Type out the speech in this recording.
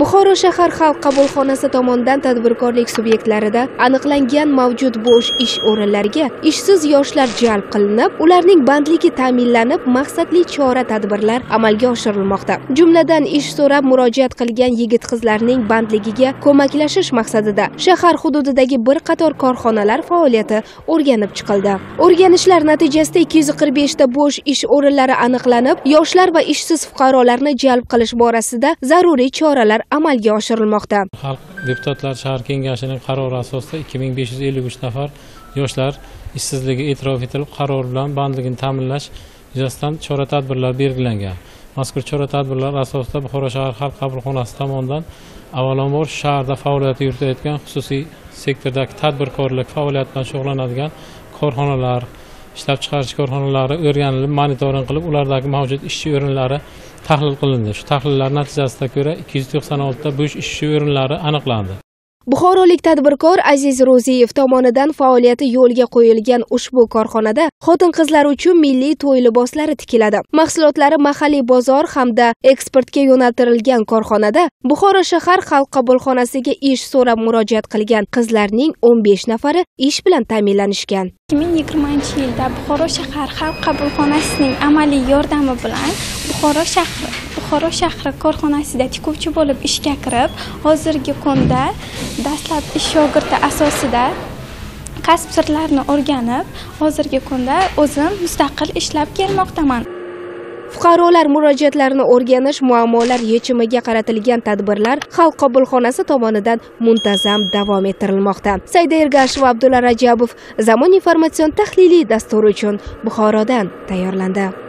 buxoro shahar xalq qabulxonasi tomonidan tadbirkorlik subyektlarida aniqlangan mavjud bo'sh ish o'rinlariga ishsiz yoshlar jalb qilinib ularning bandligi ta'minlanib maqsadli chora tadbirlar amalga oshirilmoqda. Jumladan ish so'rab murojaat qilgan yigit qizlarning bandligiga ko'maklashish maqsadida shahar hududidagi bir qator korxonalar faoliyati o'rganib chiqildi. O'rganishlar natijasida ikki yuz qirq beshta bo'sh ish o'rinlari aniqlanib yoshlar va ishsiz fuqarolarni jalb qilish borasida zaruriy choralar amalga oshirilmoqda. Xalq deputatlar shahar kengashining qarori asosida ikki ming besh yuz ellik uch nafar yoshlar ishsizligi e'tirof etilib qaror bilan bandligini ta'minlash yuzasidan chora tadbirlar belgilangan. Mazkur chora tadbirlar asosida buxoro shahar xalq qabulxonasi tomonidan avvalambor shaharda faoliyat yuritayotgan xususiy sektordagi tadbirkorlik faoliyati bilan shug'ullanadigan korxonalar ishlab chiqarish korxonalari o'rganilib monitoring qilib ulardagi mavjud ishchi o'rinlari tahlil qilindi. Shu tahlillar natijasida ko'ra ikki yuz to'qson oltita bo'sh ishchi o'rinlari aniqlandi. Buxorolik tadbirkor aziz ro'ziyev tomonidan faoliyati yo'lga qo'yilgan ushbu korxonada xotin qizlar uchun milliy to'y liboslari tikiladi. Mahsulotlari mahalliy bozor hamda eksportga yo'naltirilgan korxonada buxoro shahar xalq qabulxonasiga ish so'rab murojaat qilgan qizlarning o'n besh nafari ish bilan ta'minlanishgan. ikki ming yigirmanchi yilda buxoro shahar xalq qabulxonasining amaliy yordami bilan buxoro shahri buxoro shahri korxonasida tikuvchi bo'lib ishga kirib hozirgi kunda dastlab ish shogirdi asosida kasb sirlarini o'rganib hozirgi kunda o'zim mustaqil ishlab kelmoqdaman. Fuqarolar murojaatlarini o'rganish muammolar yechimiga qaratilgan tadbirlar xalq qabulxonasi tomonidan muntazam davom ettirilmoqda. Saida ergashev abdulla rajabov zamon informatsion tahliliy dasturi uchun buxorodan tayyorlandi.